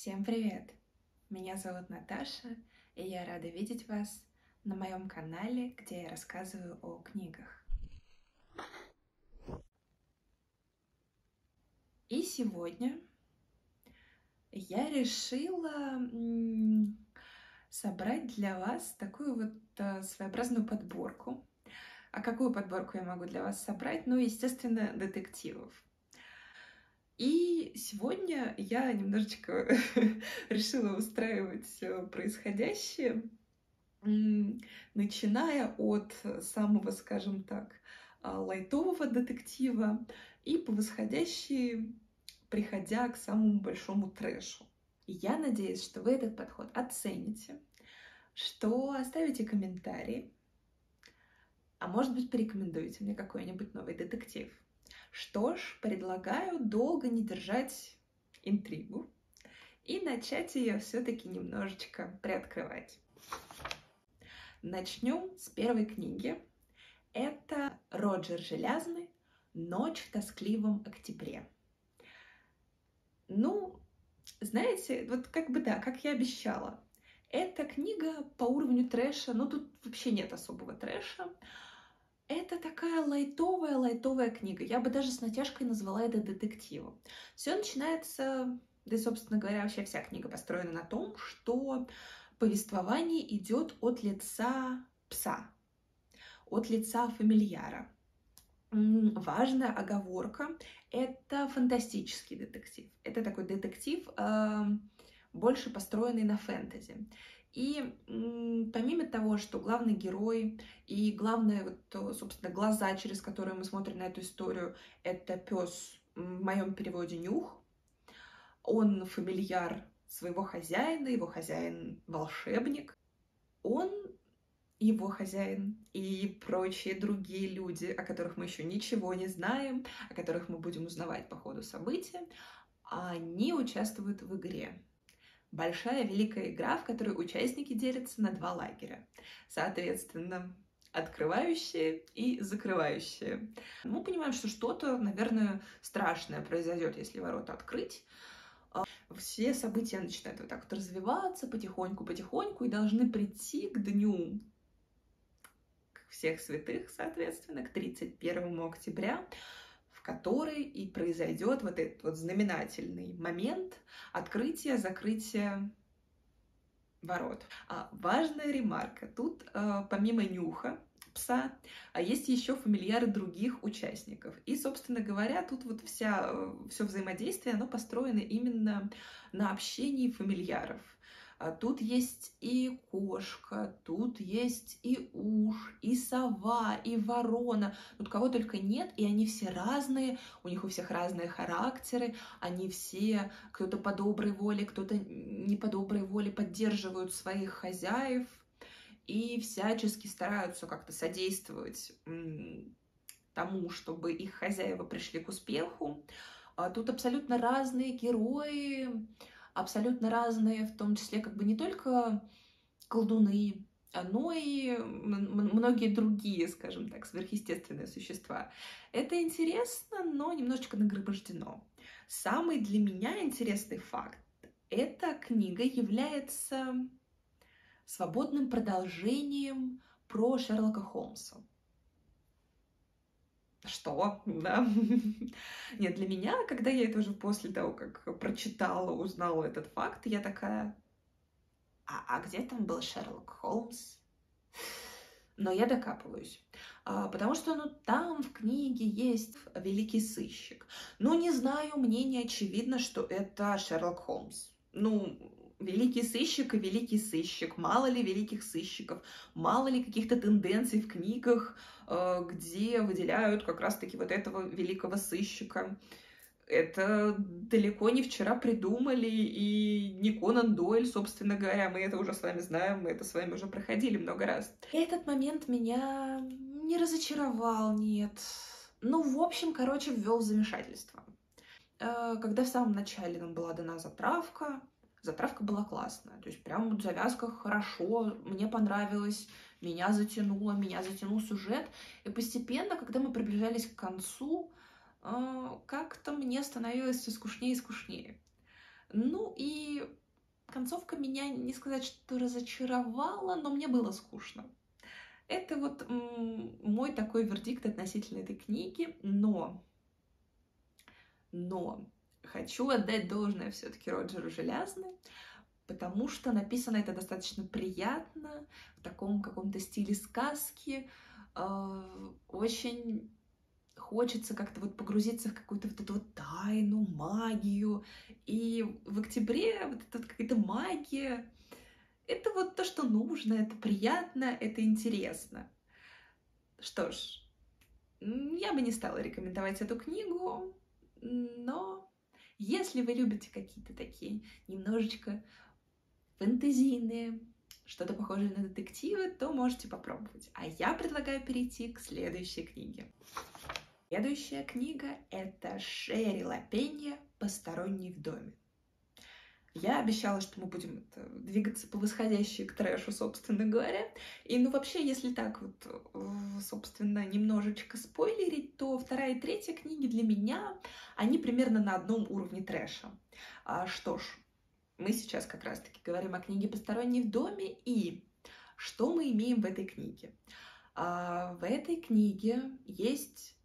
Всем привет! Меня зовут Наташа, и я рада видеть вас на моем канале, где я рассказываю о книгах. И сегодня я решила собрать для вас такую вот э, своеобразную подборку. А какую подборку я могу для вас собрать? Ну, естественно, детективов. И сегодня я немножечко решила устраивать происходящее, начиная от самого, скажем так, а, лайтового детектива и по восходящей, приходя к самому большому трэшу. Я надеюсь, что вы этот подход оцените, что оставите комментарий, а может быть порекомендуете мне какой-нибудь новый детектив. Что ж, предлагаю долго не держать интригу и начать ее все-таки немножечко приоткрывать. Начнем с первой книги. Это Роджер Железный «Ночь в тоскливом октябре». Ну, знаете, вот как бы да, как я обещала, эта книга по уровню трэша, ну тут вообще нет особого трэша, это такая лайтовая-лайтовая книга. Я бы даже с натяжкой назвала это детективом. Все начинается, да и, собственно говоря, вообще вся книга построена на том, что повествование идет от лица пса, от лица фамильяра. Важная оговорка — это фантастический детектив. Это такой детектив, э, больше построенный на фэнтези. И помимо того, что главный герой и главное, вот, собственно, глаза, через которые мы смотрим на эту историю, это пес в моем переводе нюх. Он фамильяр своего хозяина, его хозяин волшебник. Он его хозяин и прочие другие люди, о которых мы еще ничего не знаем, о которых мы будем узнавать по ходу события, они участвуют в игре большая великая игра, в которой участники делятся на два лагеря. Соответственно, открывающие и закрывающие. Мы понимаем, что что-то, наверное, страшное произойдет, если ворота открыть. А, все события начинают вот так вот развиваться потихоньку-потихоньку и должны прийти к дню всех святых, соответственно, к 31 октября, который и произойдет вот этот вот знаменательный момент открытия, закрытия ворот. А, важная ремарка. Тут а, помимо нюха пса, а есть еще фамильяры других участников. И, собственно говоря, тут вот вся, все взаимодействие, оно построено именно на общении фамильяров. А тут есть и кошка, тут есть и уж, и сова, и ворона. Тут кого только нет, и они все разные, у них у всех разные характеры, они все, кто-то по доброй воле, кто-то не по доброй воле поддерживают своих хозяев и всячески стараются как-то содействовать тому, чтобы их хозяева пришли к успеху. А тут абсолютно разные герои, абсолютно разные, в том числе как бы не только колдуны, но и многие другие, скажем так, сверхъестественные существа. Это интересно, но немножечко нагромождено. Самый для меня интересный факт. Эта книга является свободным продолжением про Шерлока Холмса что, да? Нет, для меня, когда я это уже после того, как прочитала, узнала этот факт, я такая, а, а где там был Шерлок Холмс? Но я докапываюсь. А, потому что ну, там в книге есть великий сыщик. Но не знаю, мне не очевидно, что это Шерлок Холмс. Ну, великий сыщик и великий сыщик. Мало ли великих сыщиков, мало ли каких-то тенденций в книгах, э, где выделяют как раз-таки вот этого великого сыщика. Это далеко не вчера придумали, и не Конан Дойль, собственно говоря, мы это уже с вами знаем, мы это с вами уже проходили много раз. Этот момент меня не разочаровал, нет. Ну, в общем, короче, ввел в замешательство. Э, когда в самом начале нам была дана заправка, Затравка была классная, то есть прям вот завязка хорошо, мне понравилось, меня затянуло, меня затянул сюжет. И постепенно, когда мы приближались к концу, э, как-то мне становилось все скучнее и скучнее. Ну и концовка меня, не сказать, что разочаровала, но мне было скучно. Это вот мой такой вердикт относительно этой книги, но, но хочу отдать должное все-таки Роджеру Желязны, потому что написано это достаточно приятно, в таком каком-то стиле сказки, э, очень хочется как-то вот погрузиться в какую-то вот эту вот тайну, магию. И в октябре вот эта вот какая-то магия, это вот то, что нужно, это приятно, это интересно. Что ж, я бы не стала рекомендовать эту книгу, но если вы любите какие-то такие немножечко фэнтезийные, что-то похожее на детективы, то можете попробовать. А я предлагаю перейти к следующей книге. Следующая книга — это Шерри Лапенья «Посторонний в доме». Я обещала, что мы будем это, двигаться по восходящей к трэшу, собственно говоря. И, ну, вообще, если так вот, э, собственно, немножечко спойлерить, то вторая и третья книги для меня, они примерно на одном уровне трэша. А, что ж, мы сейчас как раз-таки говорим о книге «Посторонний в доме», и что мы имеем в этой книге? А, в этой книге есть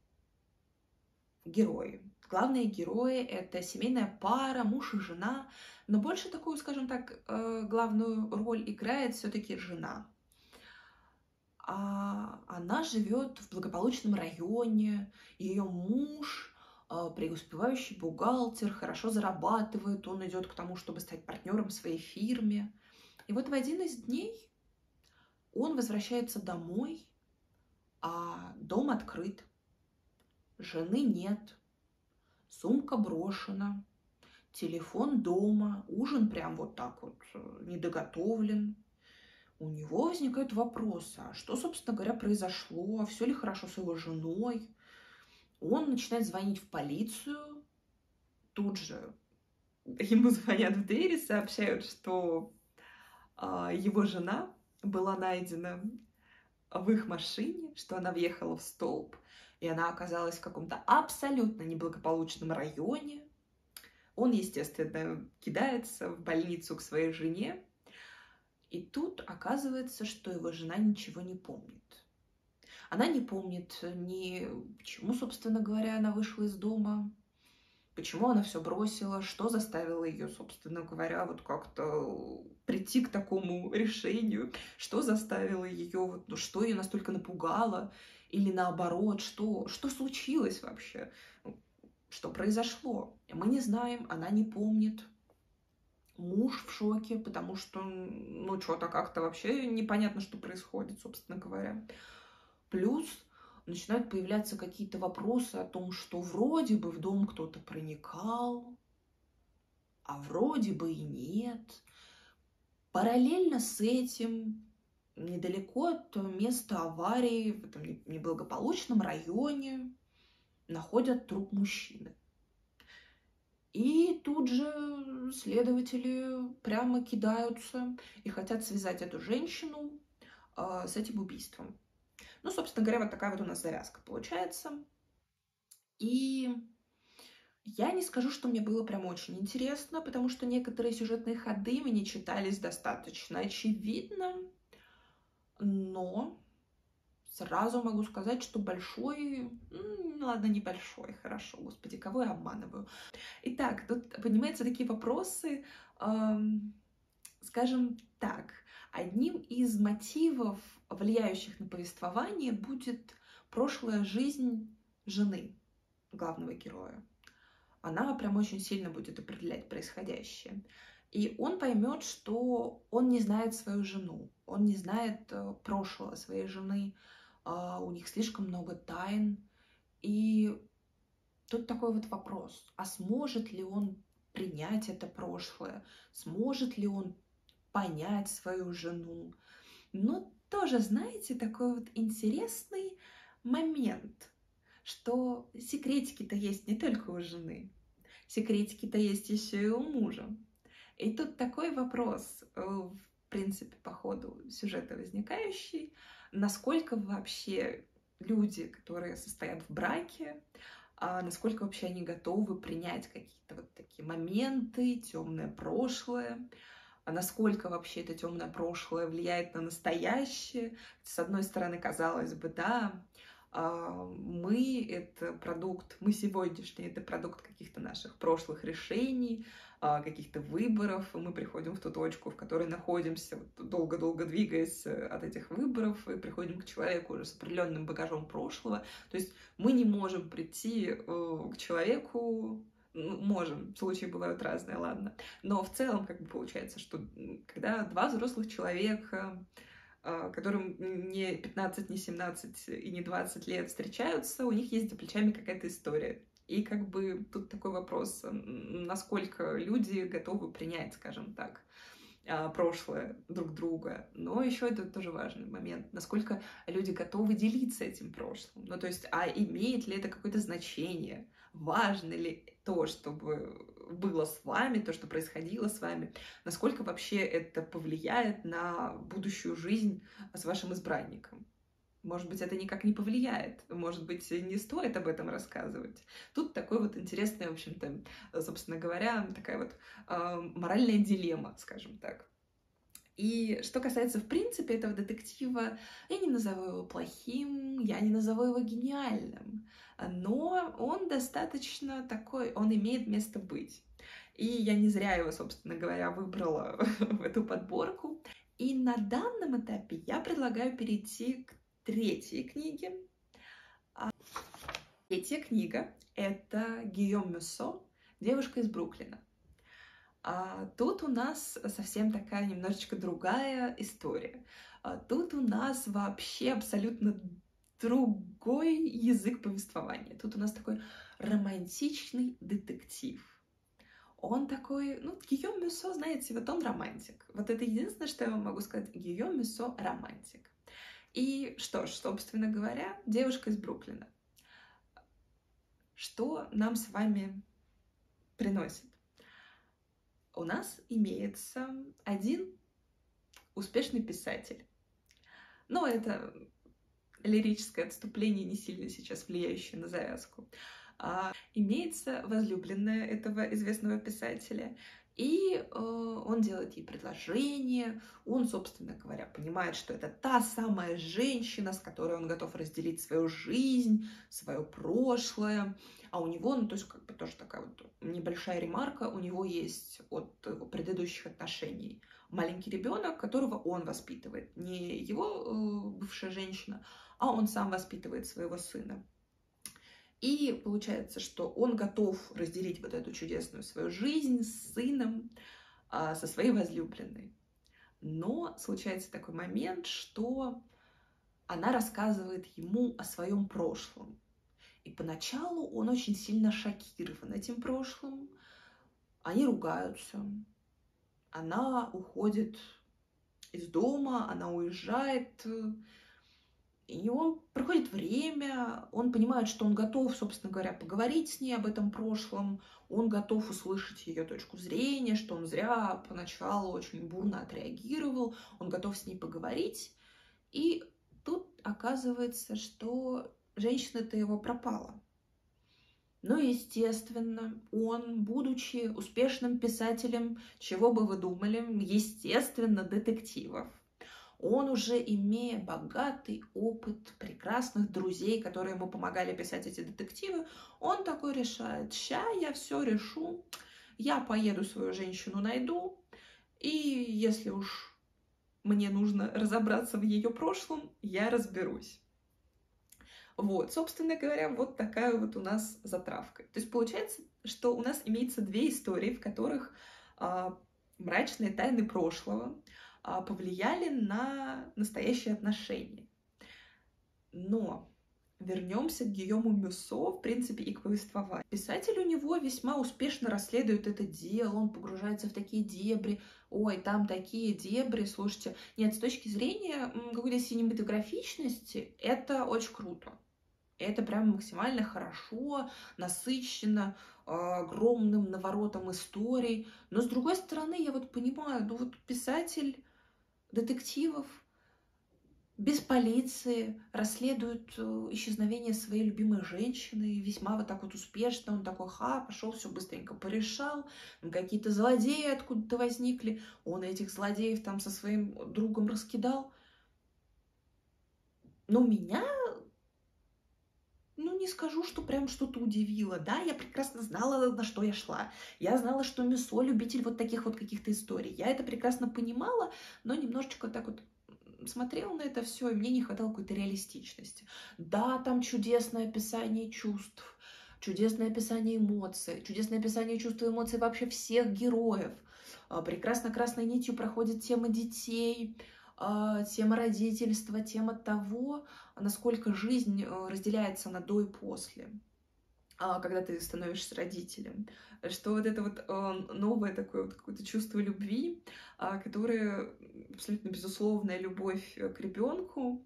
герои. Главные герои — это семейная пара, муж и жена, но больше такую, скажем так, э, главную роль играет все-таки жена. А она живет в благополучном районе, ее муж э, преуспевающий бухгалтер, хорошо зарабатывает, он идет к тому, чтобы стать партнером в своей фирме. И вот в один из дней он возвращается домой, а дом открыт, жены нет, сумка брошена, телефон дома, ужин прям вот так вот э, недоготовлен. У него возникают вопросы, а что, собственно говоря, произошло, все ли хорошо с его женой. Он начинает звонить в полицию, тут же ему звонят в дверь и сообщают, что а, его жена была найдена в их машине, что она въехала в столб, и она оказалась в каком-то абсолютно неблагополучном районе, он, естественно, кидается в больницу к своей жене, и тут оказывается, что его жена ничего не помнит. Она не помнит ни почему, собственно говоря, она вышла из дома, почему она все бросила, что заставило ее, собственно говоря, вот как-то прийти к такому решению, что заставило ее, ну, что ее настолько напугало, или наоборот, что, что случилось вообще что произошло. Мы не знаем, она не помнит. Муж в шоке, потому что, ну, что-то как-то вообще непонятно, что происходит, собственно говоря. Плюс начинают появляться какие-то вопросы о том, что вроде бы в дом кто-то проникал, а вроде бы и нет. Параллельно с этим, недалеко от места аварии, в этом неблагополучном районе, находят труп мужчины. И тут же следователи прямо кидаются и хотят связать эту женщину э, с этим убийством. Ну, собственно говоря, вот такая вот у нас завязка получается. И я не скажу, что мне было прям очень интересно, потому что некоторые сюжетные ходы мне читались достаточно очевидно, но Сразу могу сказать, что большой, ну ладно, небольшой, хорошо, господи, кого я обманываю. Итак, тут поднимаются такие вопросы, эм, скажем так, одним из мотивов, влияющих на повествование, будет прошлая жизнь жены главного героя. Она прям очень сильно будет определять происходящее. И он поймет, что он не знает свою жену, он не знает э, прошлого своей жены, а, у них слишком много тайн. И тут такой вот вопрос, а сможет ли он принять это прошлое? Сможет ли он понять свою жену? Ну, тоже, знаете, такой вот интересный момент, что секретики-то есть не только у жены, секретики-то есть еще и у мужа. И тут такой вопрос, э, в принципе, по ходу сюжета возникающий, насколько вообще люди, которые состоят в браке, а насколько вообще они готовы принять какие-то вот такие моменты, темное прошлое, а насколько вообще это темное прошлое влияет на настоящее. С одной стороны, казалось бы, да, а, мы — это продукт, мы сегодняшний — это продукт каких-то наших прошлых решений, каких-то выборов, мы приходим в ту точку, в которой находимся, долго-долго двигаясь э, от этих выборов, и приходим к человеку уже с определенным багажом прошлого. То есть мы не можем прийти э, к человеку ну, можем, случаи бывают разные, ладно. Но в целом, как бы получается, что когда два взрослых человека, а, которым не 15, не 17 и не 20 лет встречаются, у них есть за плечами какая-то история. И как бы тут такой вопрос, насколько люди готовы принять, скажем так, а, прошлое друг друга. Но еще это тоже важный момент, насколько люди готовы делиться этим прошлым. Ну, то есть, а имеет ли это какое-то значение? важно ли то, чтобы было с вами, то, что происходило с вами, насколько вообще это повлияет на будущую жизнь с вашим избранником. Может быть, это никак не повлияет. Может быть, не стоит об этом рассказывать. Тут такой вот интересный, в общем-то, собственно говоря, такая вот э, моральная дилемма, скажем так. И что касается, в принципе, этого детектива, я не назову его плохим, я не назову его гениальным, но он достаточно такой, он имеет место быть. И я не зря его, собственно говоря, выбрала в эту подборку. И на данном этапе я предлагаю перейти к третьей книге. А третья книга — это Гийом Мюссо «Девушка из Бруклина». А тут у нас совсем такая немножечко другая история. А тут у нас вообще абсолютно другой язык повествования. Тут у нас такой романтичный детектив. Он такой, ну, Гийом Мюссо, знаете, вот он романтик. Вот это единственное, что я вам могу сказать. Гийом Мюссо романтик. И что ж, собственно говоря, девушка из Бруклина. Что нам с вами приносит? у нас имеется один успешный писатель. Но это лирическое отступление, не сильно сейчас влияющее на завязку. А, имеется возлюбленная этого известного писателя, и э, он делает ей предложение, он, собственно говоря, понимает, что это та самая женщина, с которой он готов разделить свою жизнь, свое прошлое, а у него, ну, то есть, как бы тоже такая вот небольшая ремарка, у него есть от предыдущих отношений маленький ребенок, которого он воспитывает, не его э, бывшая женщина, а он сам воспитывает своего сына. И получается, что он готов разделить вот эту чудесную свою жизнь с сыном, а, со своей возлюбленной. Но случается такой момент, что она рассказывает ему о своем прошлом. И поначалу он очень сильно шокирован этим прошлым. Они ругаются. Она уходит из дома, она уезжает, и он проходит время, он понимает, что он готов, собственно говоря, поговорить с ней об этом прошлом, он готов услышать ее точку зрения, что он зря поначалу очень бурно отреагировал, он готов с ней поговорить. И тут оказывается, что женщина-то его пропала. Ну, естественно, он, будучи успешным писателем, чего бы вы думали, естественно, детективов, он уже, имея богатый опыт прекрасных друзей, которые ему помогали писать эти детективы, он такой решает, ща я все решу, я поеду свою женщину найду, и если уж мне нужно разобраться в ее прошлом, я разберусь. Вот, собственно говоря, вот такая вот у нас затравка. То есть получается, что у нас имеется две истории, в которых а, мрачные тайны прошлого повлияли на настоящие отношения. Но вернемся к Гийому Мюссо, в принципе, и к повествованию. Писатель у него весьма успешно расследует это дело, он погружается в такие дебри, ой, там такие дебри, слушайте. Нет, с точки зрения какой-то синематографичности, это очень круто. Это прям максимально хорошо, насыщенно, огромным наворотом историй. Но с другой стороны, я вот понимаю, ну вот писатель детективов, без полиции расследует э, исчезновение своей любимой женщины, весьма вот так вот успешно, он такой, ха, пошел, все быстренько порешал, какие-то злодеи откуда-то возникли, он этих злодеев там со своим другом раскидал. Но меня, ну, не скажу, что прям что-то удивило, да, я прекрасно знала, на что я шла, я знала, что Мюсо любитель вот таких вот каких-то историй, я это прекрасно понимала, но немножечко так вот смотрела на это все, и мне не хватало какой-то реалистичности. Да, там чудесное описание чувств, чудесное описание эмоций, чудесное описание чувств и эмоций вообще всех героев. А, прекрасно красной нитью проходит тема детей, тема родительства, тема того, насколько жизнь э, разделяется на до и после а, когда ты становишься родителем, что вот это вот э, новое такое вот какое-то чувство любви, которое абсолютно безусловная любовь к ребенку,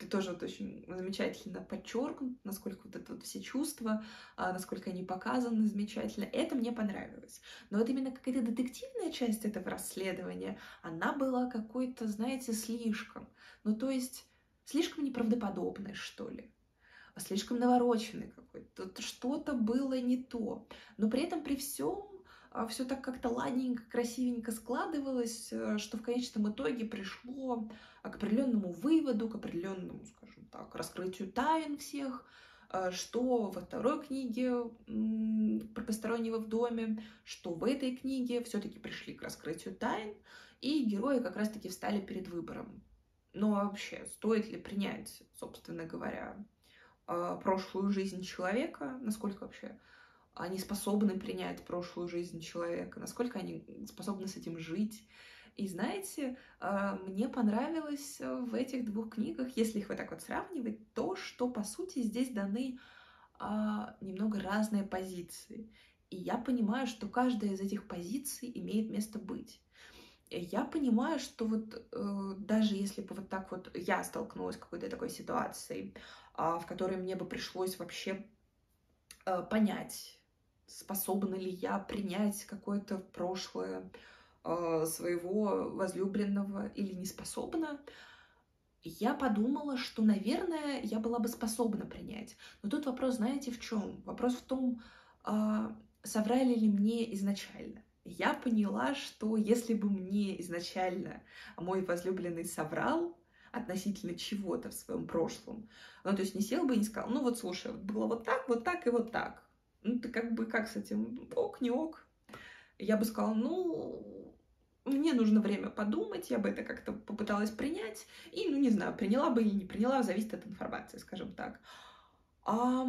ты тоже вот очень замечательно подчеркнут, насколько вот это вот все чувства, насколько они показаны замечательно. Это мне понравилось. Но вот именно какая-то детективная часть этого расследования, она была какой-то, знаете, слишком. Ну, то есть, слишком неправдоподобной, что ли слишком навороченный какой-то, что-то было не то. Но при этом при всем а, все так как-то ладненько, красивенько складывалось, э, что в конечном итоге пришло к определенному выводу, к определенному, скажем так, раскрытию тайн всех, э, что во второй книге про постороннего в доме, что в этой книге все-таки пришли к раскрытию тайн, и герои как раз-таки встали перед выбором. Но вообще, стоит ли принять, собственно говоря, а, прошлую жизнь человека, насколько вообще они способны принять прошлую жизнь человека, насколько они способны с этим жить. И знаете, а, мне понравилось э, в этих двух книгах, если их вот так вот сравнивать, то, что, по сути, здесь даны а, немного разные позиции. И я понимаю, что каждая из этих позиций имеет место быть. Я понимаю, что вот э, даже если бы вот так вот я столкнулась с какой-то такой ситуацией, э, в которой мне бы пришлось вообще э, понять, способна ли я принять какое-то прошлое э, своего возлюбленного или не способна, я подумала, что, наверное, я была бы способна принять. Но тут вопрос, знаете, в чем? Вопрос в том, э, соврали ли мне изначально. Я поняла, что если бы мне изначально мой возлюбленный соврал относительно чего-то в своем прошлом, ну, то есть не сел бы и не сказал, ну вот слушай, было вот так, вот так и вот так, ну, ты как бы как с этим? Ок, не ок. Я бы сказала, ну, мне нужно время подумать, я бы это как-то попыталась принять. И, ну, не знаю, приняла бы или не приняла, зависит от информации, скажем так. А...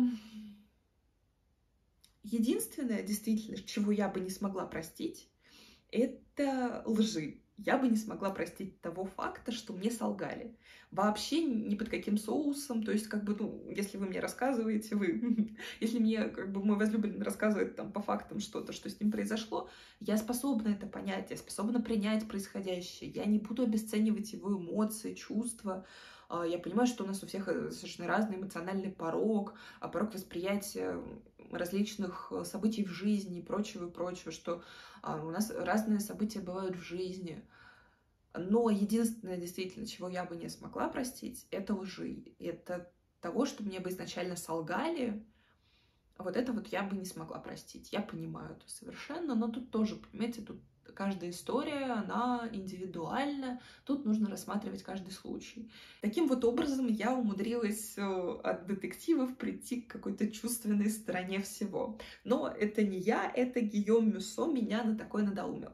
Единственное, действительно, чего я бы не смогла простить, это лжи я бы не смогла простить того факта, что мне солгали. Вообще ни под каким соусом, то есть как бы, ну, если вы мне рассказываете, вы, если мне как бы мой возлюбленный рассказывает там по фактам что-то, что с ним произошло, я способна это понять, я способна принять происходящее, я не буду обесценивать его эмоции, чувства, я понимаю, что у нас у всех э, совершенно разный эмоциональный порог, а порог восприятия различных э, событий в жизни и прочего, и прочего, что а, у нас разные события бывают в жизни. Но единственное, действительно, чего я бы не смогла простить, это лжи. Это того, что мне бы изначально солгали, вот это вот я бы не смогла простить. Я понимаю это совершенно, но тут тоже, понимаете, тут каждая история, она индивидуальна, тут нужно рассматривать каждый случай. Таким вот образом я умудрилась э, от детективов прийти к какой-то чувственной стороне всего. Но это не я, это Гийом Мюсо меня на такой надоумил.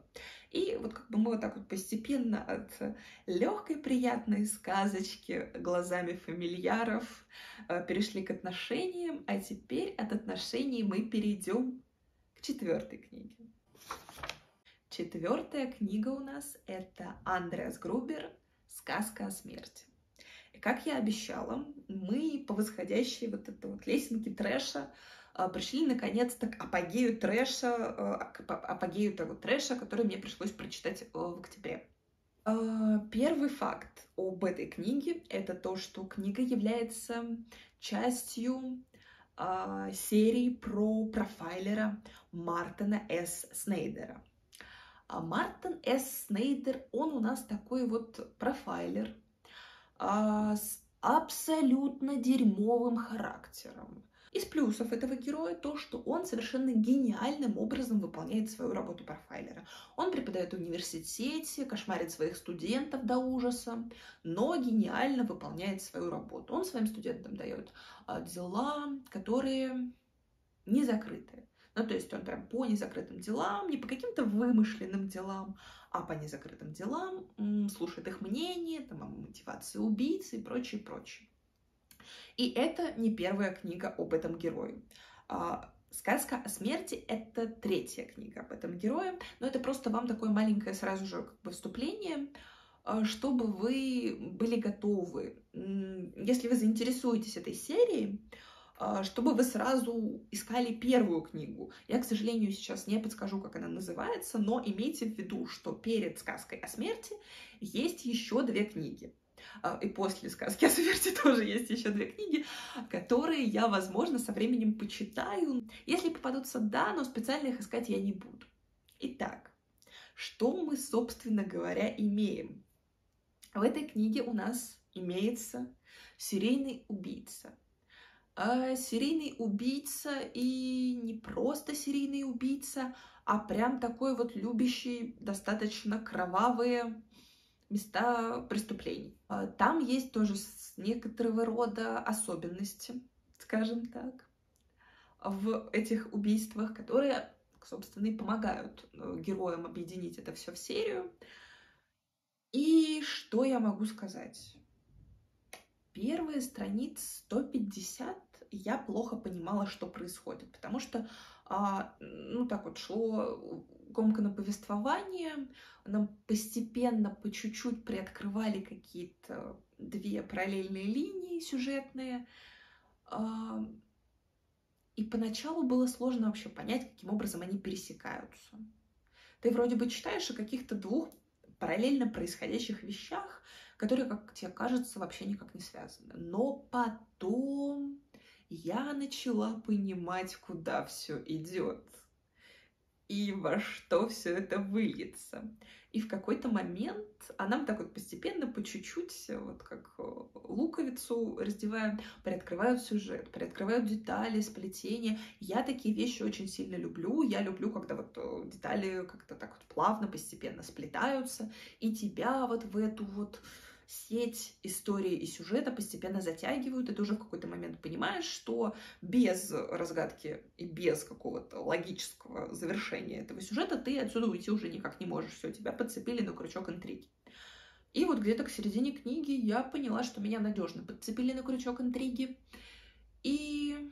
И вот как бы мы вот так вот постепенно от легкой приятной сказочки глазами фамильяров э, перешли к отношениям, а теперь от отношений мы перейдем к четвертой книге. Четвертая книга у нас это Андреас Грубер «Сказка о смерти». И как я обещала, мы по восходящей вот этой вот лесенке трэша а, пришли наконец-то к апогею трэша, а, к апогею того трэша, который мне пришлось прочитать э, в октябре. А, первый факт об этой книге — это то, что книга является частью серии про профайлера Мартина С. Снейдера. А Мартин С. Снейдер, он у нас такой вот профайлер, а, с абсолютно дерьмовым характером. Из плюсов этого героя то, что он совершенно гениальным образом выполняет свою работу профайлера. Он преподает в университете, кошмарит своих студентов до ужаса, но гениально выполняет свою работу. Он своим студентам дает а, дела, которые не закрыты. Ну, то есть он прям по незакрытым делам, не по каким-то вымышленным делам, а по незакрытым делам слушает их мнение, там, о мотивации убийцы и прочее, прочее. И это не первая книга об этом герое. А, Сказка о смерти — это третья книга об этом герое, но это просто вам такое маленькое сразу же как бы вступление, а, чтобы вы были готовы, если вы заинтересуетесь этой серией, чтобы вы сразу искали первую книгу. Я, к сожалению, сейчас не подскажу, как она называется, но имейте в виду, что перед сказкой о смерти есть еще две книги. А, и после сказки о смерти тоже есть еще две книги, которые я, возможно, со временем почитаю. Если попадутся, да, но специально их искать я не буду. Итак, что мы, собственно говоря, имеем? В этой книге у нас имеется серийный убийца, а серийный убийца и не просто серийный убийца, а прям такой вот любящий достаточно кровавые места преступлений. А там есть тоже некоторого рода особенности, скажем так, в этих убийствах, которые, собственно, и помогают э, героям объединить это все в серию. И что я могу сказать? Первые страниц 150 я плохо понимала, что происходит, потому что, а, ну так вот, шло комкано повествование, нам постепенно, по чуть-чуть приоткрывали какие-то две параллельные линии сюжетные, а, и поначалу было сложно вообще понять, каким образом они пересекаются. Ты вроде бы читаешь о каких-то двух параллельно происходящих вещах, которые, как тебе кажется, вообще никак не связаны. Но потом я начала понимать, куда все идет и во что все это выльется. И в какой-то момент, а нам так вот постепенно, по чуть-чуть, вот как э, луковицу раздеваем, приоткрывают сюжет, приоткрывают детали, сплетения. Я такие вещи очень сильно люблю. Я люблю, когда вот э, детали как-то так вот плавно, постепенно сплетаются, и тебя вот в эту вот сеть истории и сюжета постепенно затягивают, и ты уже в какой-то момент понимаешь, что без разгадки и без какого-то логического завершения этого сюжета ты отсюда уйти уже никак не можешь. Все, тебя подцепили на крючок интриги. И вот где-то к середине книги я поняла, что меня надежно подцепили на крючок интриги. И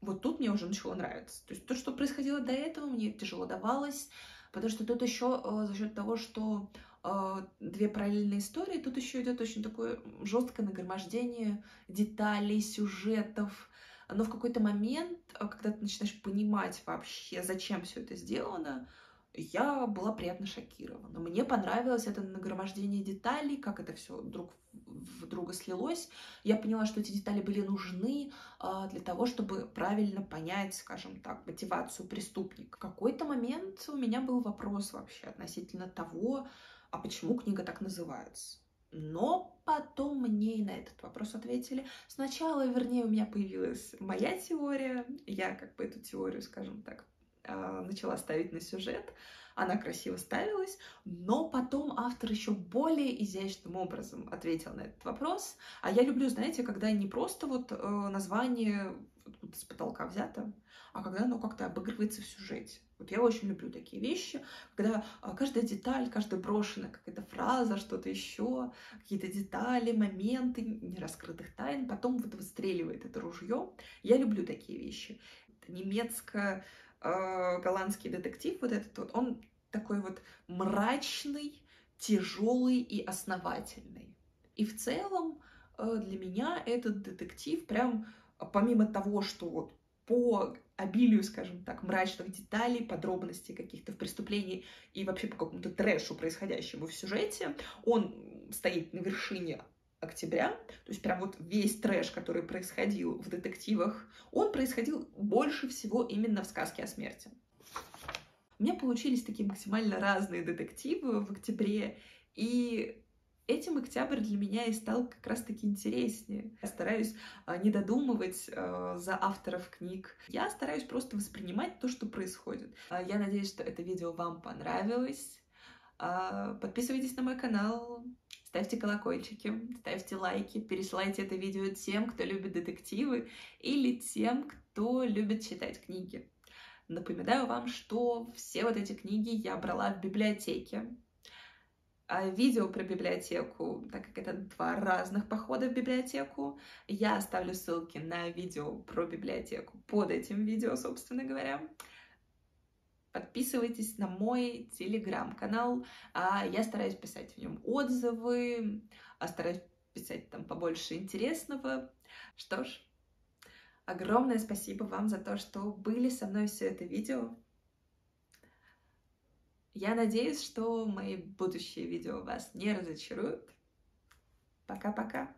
вот тут мне уже начало нравиться. То есть то, что происходило до этого, мне тяжело давалось, потому что тут еще э, за счет того, что две параллельные истории. Тут еще идет очень такое жесткое нагромождение деталей, сюжетов. Но в какой-то момент, а, когда ты начинаешь понимать вообще, зачем все это сделано, я была приятно шокирована. Мне понравилось это нагромождение деталей, как это все друг в друга слилось. Я поняла, что эти детали были нужны а, для того, чтобы правильно понять, скажем так, мотивацию преступника. В какой-то момент у меня был вопрос вообще относительно того, а почему книга так называется. Но потом мне и на этот вопрос ответили. Сначала, вернее, у меня появилась моя теория. Я как бы эту теорию, скажем так, а, начала ставить на сюжет. Она красиво ставилась, но потом автор еще более изящным образом ответил на этот вопрос. А я люблю, знаете, когда не просто вот э, название с потолка взято, а когда оно как-то обыгрывается в сюжете. Вот я очень люблю такие вещи, когда а, каждая деталь, каждая брошенная какая-то фраза, что-то еще, какие-то детали, моменты нераскрытых тайн, потом вот выстреливает это ружье. Я люблю такие вещи. Немецко-голландский детектив, вот этот вот, он такой вот мрачный, тяжелый и основательный. И в целом э, для меня этот детектив прям помимо того, что вот по обилию, скажем так, мрачных деталей, подробностей каких-то в преступлении и вообще по какому-то трэшу, происходящему в сюжете, он стоит на вершине октября, то есть прям вот весь трэш, который происходил в детективах, он происходил больше всего именно в сказке о смерти. У меня получились такие максимально разные детективы в октябре, и этим октябрь для меня и стал как раз-таки интереснее. Я стараюсь а, не додумывать а, за авторов книг. Я стараюсь просто воспринимать то, что происходит. А, я надеюсь, что это видео вам понравилось. Подписывайтесь на мой канал, ставьте колокольчики, ставьте лайки, пересылайте это видео тем, кто любит детективы или тем, кто любит читать книги. Напоминаю вам, что все вот эти книги я брала в библиотеке. А видео про библиотеку, так как это два разных похода в библиотеку, я оставлю ссылки на видео про библиотеку под этим видео, собственно говоря. Подписывайтесь на мой телеграм-канал. А я стараюсь писать в нем отзывы, а стараюсь писать там побольше интересного. Что ж, огромное спасибо вам за то, что были со мной все это видео. Я надеюсь, что мои будущие видео вас не разочаруют. Пока-пока.